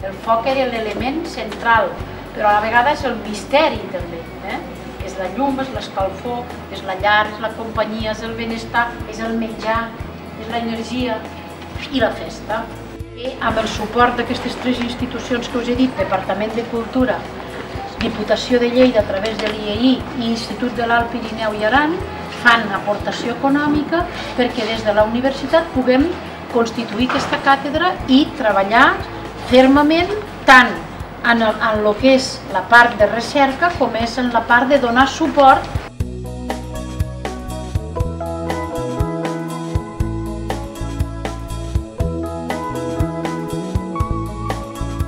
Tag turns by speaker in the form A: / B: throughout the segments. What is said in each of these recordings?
A: El foc era l'element central, però a la vegada és el misteri també. Eh? És la llum, és l'escalfor, és la llar, és la companyia, és el benestar, és el menjar, és l'energia i la festa. I amb el suport d'aquestes tres institucions que us he dit, Departament de Cultura, Diputació de Lleida a través de l'IEI i Institut de l'Alt Pirineu i Aran, fan aportació econòmica perquè des de la universitat puguem constituir aquesta càtedra i treballar fermament tant en el, en el que és la part de recerca com és en la part de donar suport.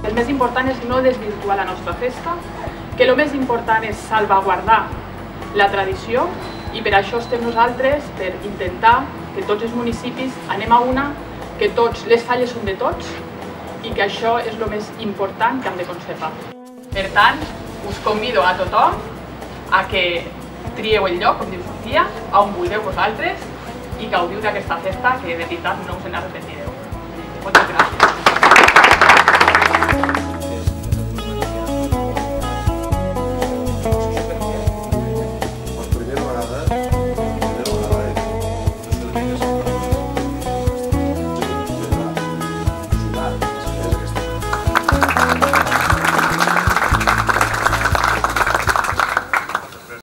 B: El més important és no desvirtuar la nostra festa, que el més important és salvaguardar la tradició i per això estem nosaltres, per intentar que tots els municipis anem a una, que tots les falles són de tots i que això és el més important que hem de conservar. Per tant, us convido a tothom a que trieu el lloc, com diu Sofia, on vulgueu vosaltres i gaudiu d'aquesta festa que de veritat no us en arrepentireu. Moltes gràcies.